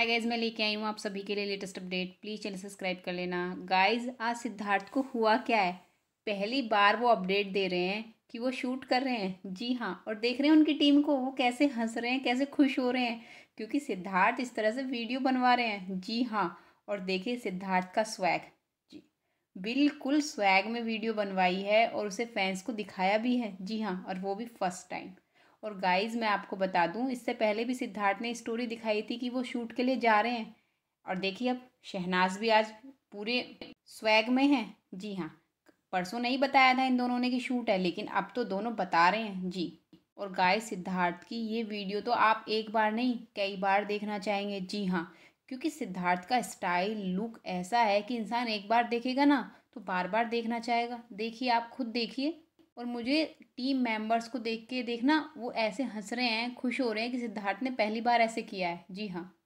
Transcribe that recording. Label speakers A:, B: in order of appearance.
A: हाय guys मैं लेके आई हूँ आप सभी के लिए latest update please channel subscribe कर लेना. गाइज़ आज सिद्धार्थ को हुआ क्या है? पहली बार वो अपडेट दे रहे हैं कि वो शूट कर रहे हैं। जी हाँ और देख रहे हैं उनकी टीम को वो कैसे हंस रहे हैं, कैसे खुश हो रहे हैं, क्योंकि सिद्धार्थ इस तरह से वीडियो बनवा रहे हैं। जी हाँ और देखिए सिद्धार्थ का स्वैग जी, बिल्कुल स्वैग में वीडियो बनवाई है और उसे फैंस को दिखाया भी है। जी हाँ और वो भी फ़र्स्ट टाइम और गाइस मैं आपको बता दूँ, इससे पहले भी सिद्धार्थ ने स्टोरी दिखाई थी कि वो शूट के लिए जा रहे हैं। और देखिए अब, शहनाज भी आज पूरे स्वैग में हैं। जी हाँ परसों नहीं बताया था इन दोनों ने कि शूट है, लेकिन अब तो दोनों बता रहे हैं। जी। और गाय सिद्धार्थ की ये वीडियो तो आप एक बार नहीं, कई बार देखना चाहेंगे। जी हाँ क्योंकि सिद्धार्थ का स्टाइल लुक ऐसा है कि इंसान एक बार देखेगा ना तो बार बार देखना चाहेगा। देखिए, आप खुद देखिए। और मुझे टीम मेंबर्स को देख के देखना, वो ऐसे हंस रहे हैं, खुश हो रहे हैं कि सिद्धार्थ ने पहली बार ऐसे किया है। जी हाँ।